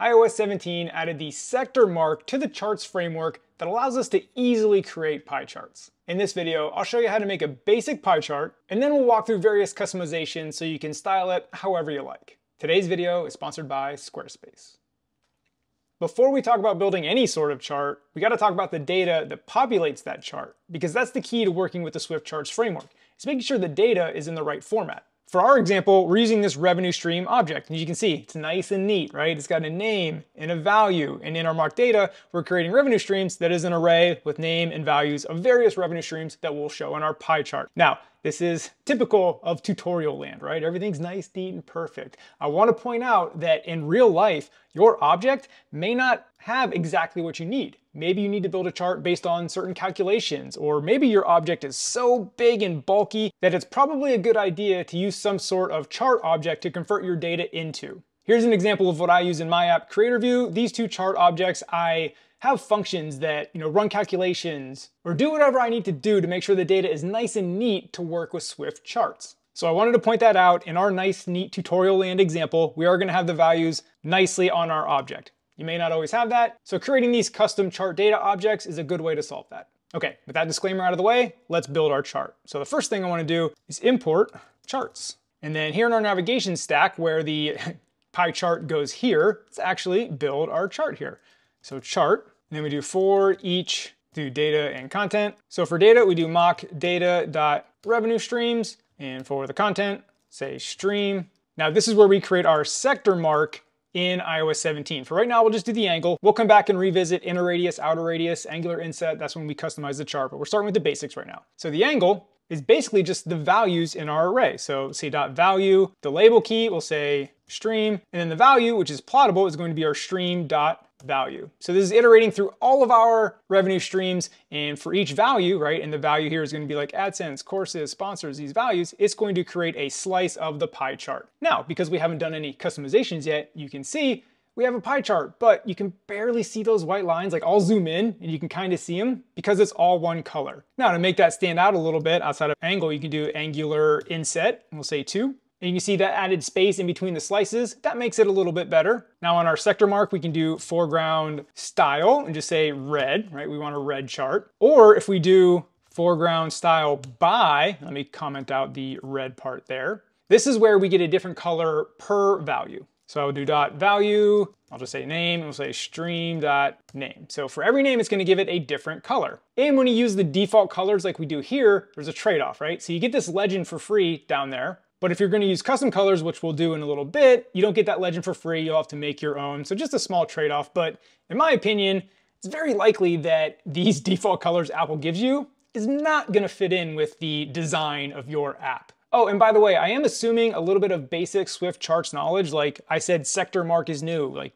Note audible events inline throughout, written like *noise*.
iOS 17 added the sector mark to the charts framework that allows us to easily create pie charts. In this video, I'll show you how to make a basic pie chart, and then we'll walk through various customizations so you can style it however you like. Today's video is sponsored by Squarespace. Before we talk about building any sort of chart, we gotta talk about the data that populates that chart, because that's the key to working with the Swift Charts framework. It's making sure the data is in the right format. For our example, we're using this revenue stream object. And you can see, it's nice and neat, right? It's got a name and a value. And in our mock data, we're creating revenue streams that is an array with name and values of various revenue streams that we'll show in our pie chart. Now, this is typical of tutorial land, right? Everything's nice, neat, and perfect. I wanna point out that in real life, your object may not have exactly what you need. Maybe you need to build a chart based on certain calculations, or maybe your object is so big and bulky that it's probably a good idea to use some sort of chart object to convert your data into. Here's an example of what I use in my app Creator View. These two chart objects, I have functions that you know run calculations or do whatever I need to do to make sure the data is nice and neat to work with Swift charts. So I wanted to point that out in our nice, neat tutorial land example, we are gonna have the values nicely on our object. You may not always have that, so creating these custom chart data objects is a good way to solve that. Okay, with that disclaimer out of the way, let's build our chart. So the first thing I wanna do is import charts. And then here in our navigation stack where the *laughs* pie chart goes here, let's actually build our chart here. So chart, and then we do for each, do data and content. So for data, we do mock data dot revenue streams, and for the content, say stream. Now this is where we create our sector mark in iOS 17. For right now, we'll just do the angle. We'll come back and revisit inner radius, outer radius, angular inset. That's when we customize the chart, but we're starting with the basics right now. So the angle is basically just the values in our array. So say dot value, the label key will say stream, and then the value, which is plottable, is going to be our stream dot value. So this is iterating through all of our revenue streams and for each value, right, and the value here is going to be like AdSense, courses, sponsors, these values, it's going to create a slice of the pie chart. Now, because we haven't done any customizations yet, you can see we have a pie chart, but you can barely see those white lines. Like I'll zoom in and you can kind of see them because it's all one color. Now to make that stand out a little bit outside of angle, you can do angular inset, and we'll say two. And you can see that added space in between the slices. That makes it a little bit better. Now on our sector mark, we can do foreground style and just say red, right? We want a red chart. Or if we do foreground style by, let me comment out the red part there. This is where we get a different color per value. So I will do dot value, I'll just say name, and we'll say stream dot name. So for every name, it's gonna give it a different color. And when you use the default colors like we do here, there's a trade-off, right? So you get this legend for free down there, but if you're gonna use custom colors, which we'll do in a little bit, you don't get that legend for free, you'll have to make your own. So just a small trade-off, but in my opinion, it's very likely that these *laughs* default colors Apple gives you is not gonna fit in with the design of your app. Oh, and by the way, I am assuming a little bit of basic Swift charts knowledge. Like I said, sector mark is new. Like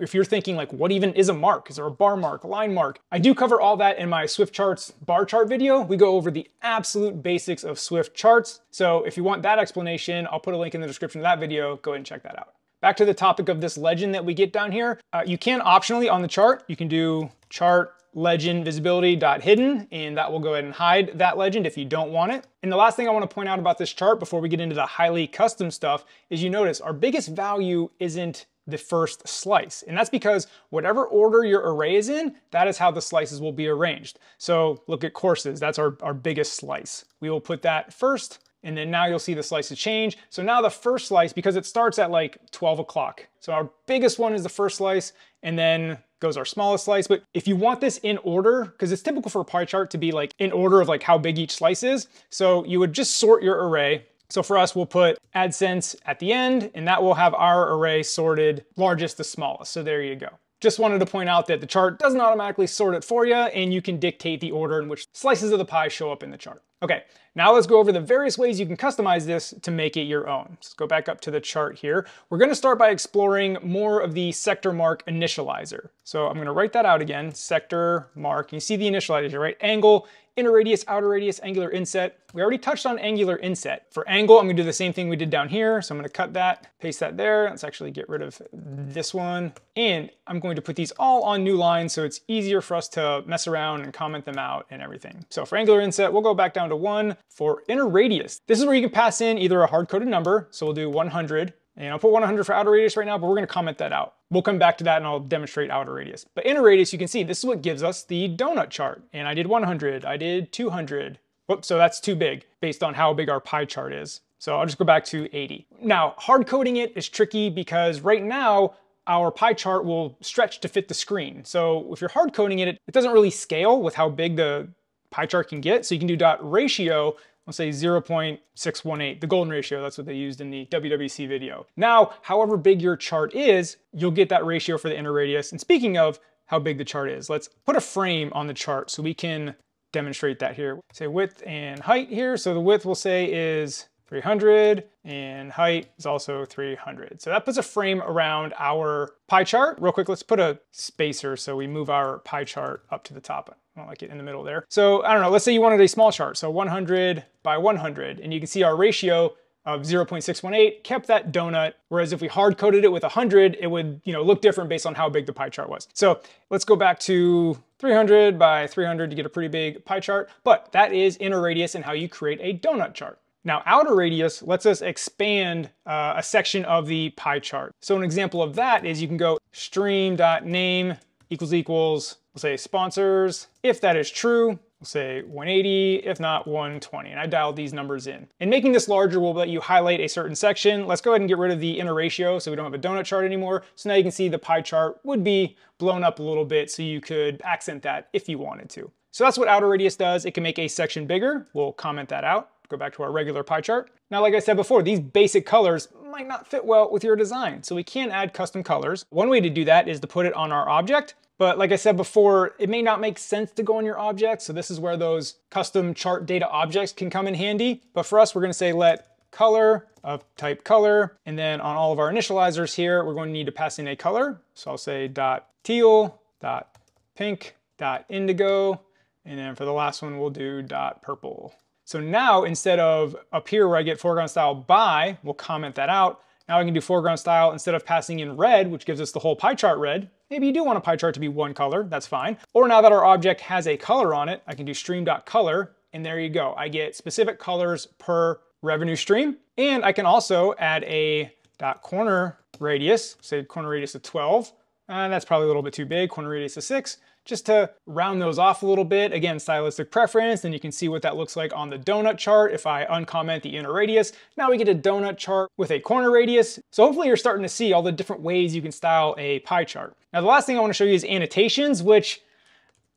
if you're thinking like, what even is a mark? Is there a bar mark, line mark? I do cover all that in my Swift charts bar chart video. We go over the absolute basics of Swift charts. So if you want that explanation, I'll put a link in the description of that video. Go ahead and check that out. Back to the topic of this legend that we get down here. Uh, you can optionally on the chart, you can do chart legend visibility dot hidden, and that will go ahead and hide that legend if you don't want it. And the last thing I wanna point out about this chart before we get into the highly custom stuff is you notice our biggest value isn't the first slice. And that's because whatever order your array is in, that is how the slices will be arranged. So look at courses, that's our, our biggest slice. We will put that first, and then now you'll see the slices change. So now the first slice, because it starts at like 12 o'clock. So our biggest one is the first slice, and then goes our smallest slice. But if you want this in order, because it's typical for a pie chart to be like in order of like how big each slice is. So you would just sort your array. So for us, we'll put AdSense at the end, and that will have our array sorted largest to smallest. So there you go. Just wanted to point out that the chart doesn't automatically sort it for you, and you can dictate the order in which slices of the pie show up in the chart. Okay, now let's go over the various ways you can customize this to make it your own. Let's go back up to the chart here. We're gonna start by exploring more of the sector mark initializer. So I'm gonna write that out again, sector mark. You see the initializer, right? Angle, inner radius, outer radius, angular inset. We already touched on angular inset. For angle, I'm gonna do the same thing we did down here. So I'm gonna cut that, paste that there. Let's actually get rid of this one. And I'm going to put these all on new lines so it's easier for us to mess around and comment them out and everything. So for angular inset, we'll go back down to one. For inner radius, this is where you can pass in either a hard-coded number, so we'll do 100, And I'll put 100 for outer radius right now, but we're gonna comment that out. We'll come back to that and I'll demonstrate outer radius. But inner radius, you can see this is what gives us the donut chart. And I did 100, I did 200. Whoops, so that's too big based on how big our pie chart is. So I'll just go back to 80. Now, hard coding it is tricky because right now, our pie chart will stretch to fit the screen. So if you're hard coding it, it doesn't really scale with how big the pie chart can get. So you can do dot ratio, let's say 0.618, the golden ratio, that's what they used in the WWDC video. Now, however big your chart is, you'll get that ratio for the inner radius. And speaking of how big the chart is, let's put a frame on the chart so we can demonstrate that here. Say width and height here. So the width we'll say is 300 and height is also 300. So that puts a frame around our pie chart. Real quick, let's put a spacer so we move our pie chart up to the top. I don't like it in the middle there. So I don't know, let's say you wanted a small chart. So 100 by 100 and you can see our ratio of 0.618 kept that donut. Whereas if we hard coded it with 100, it would you know look different based on how big the pie chart was. So let's go back to 300 by 300 to get a pretty big pie chart. But that is inner radius and how you create a donut chart. Now, outer radius lets us expand uh, a section of the pie chart. So an example of that is you can go stream.name equals equals, we'll say sponsors. If that is true, we'll say 180, if not 120, and I dialed these numbers in. And making this larger will let you highlight a certain section. Let's go ahead and get rid of the inner ratio so we don't have a donut chart anymore. So now you can see the pie chart would be blown up a little bit so you could accent that if you wanted to. So that's what outer radius does. It can make a section bigger. We'll comment that out go back to our regular pie chart. Now, like I said before, these basic colors might not fit well with your design, so we can add custom colors. One way to do that is to put it on our object, but like I said before, it may not make sense to go on your object, so this is where those custom chart data objects can come in handy. But for us, we're gonna say let color of type color, and then on all of our initializers here, we're going to need to pass in a color. So I'll say dot teal, dot pink, dot indigo, and then for the last one, we'll do dot purple. So now instead of up here where I get foreground style by, we'll comment that out. Now I can do foreground style instead of passing in red, which gives us the whole pie chart red. Maybe you do want a pie chart to be one color, that's fine. Or now that our object has a color on it, I can do stream.color, and there you go. I get specific colors per revenue stream. And I can also add a dot corner radius, say corner radius of 12. And that's probably a little bit too big, corner radius of six just to round those off a little bit. Again, stylistic preference, then you can see what that looks like on the donut chart if I uncomment the inner radius. Now we get a donut chart with a corner radius. So hopefully you're starting to see all the different ways you can style a pie chart. Now the last thing I wanna show you is annotations, which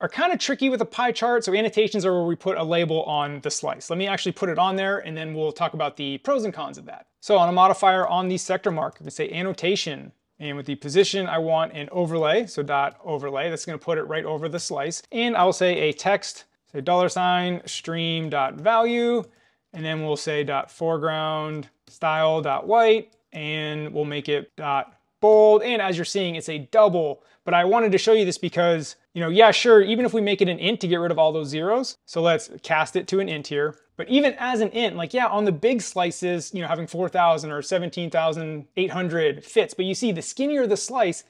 are kind of tricky with a pie chart. So annotations are where we put a label on the slice. Let me actually put it on there and then we'll talk about the pros and cons of that. So on a modifier on the sector mark, we say annotation. And with the position, I want an overlay, so dot overlay. That's gonna put it right over the slice. And I'll say a text, say dollar sign stream dot value, and then we'll say dot foreground style dot white, and we'll make it dot bold. And as you're seeing, it's a double. But I wanted to show you this because, you know, yeah, sure, even if we make it an int to get rid of all those zeros, so let's cast it to an int here. But even as an int, like, yeah, on the big slices, you know, having 4,000 or 17,800 fits, but you see the skinnier the slice,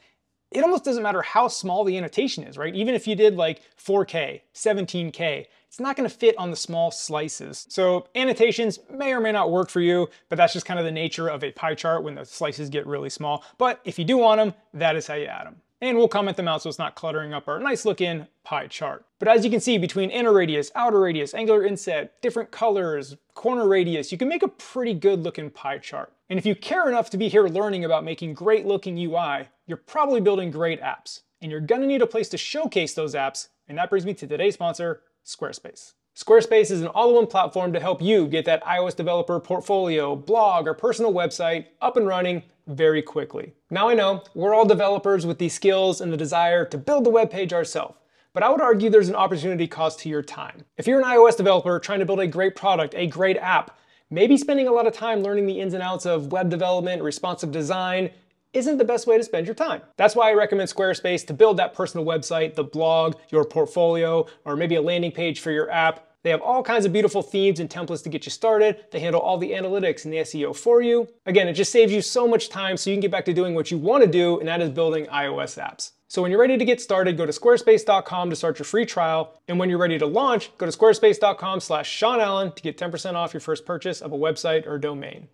it almost doesn't matter how small the annotation is, right? Even if you did like 4K, 17K, it's not gonna fit on the small slices. So annotations may or may not work for you, but that's just kind of the nature of a pie chart when the slices get really small. But if you do want them, that is how you add them and we'll comment them out so it's not cluttering up our nice looking pie chart. But as you can see, between inner radius, outer radius, angular inset, different colors, corner radius, you can make a pretty good looking pie chart. And if you care enough to be here learning about making great looking UI, you're probably building great apps. And you're gonna need a place to showcase those apps, and that brings me to today's sponsor, Squarespace. Squarespace is an all-in-one platform to help you get that iOS developer portfolio, blog, or personal website up and running very quickly. Now I know we're all developers with the skills and the desire to build the web page ourselves, but I would argue there's an opportunity cost to your time. If you're an iOS developer trying to build a great product, a great app, maybe spending a lot of time learning the ins and outs of web development, responsive design, isn't the best way to spend your time. That's why I recommend Squarespace to build that personal website, the blog, your portfolio, or maybe a landing page for your app. They have all kinds of beautiful themes and templates to get you started. They handle all the analytics and the SEO for you. Again, it just saves you so much time so you can get back to doing what you want to do, and that is building iOS apps. So when you're ready to get started, go to squarespace.com to start your free trial. And when you're ready to launch, go to squarespace.com slash Sean Allen to get 10% off your first purchase of a website or domain.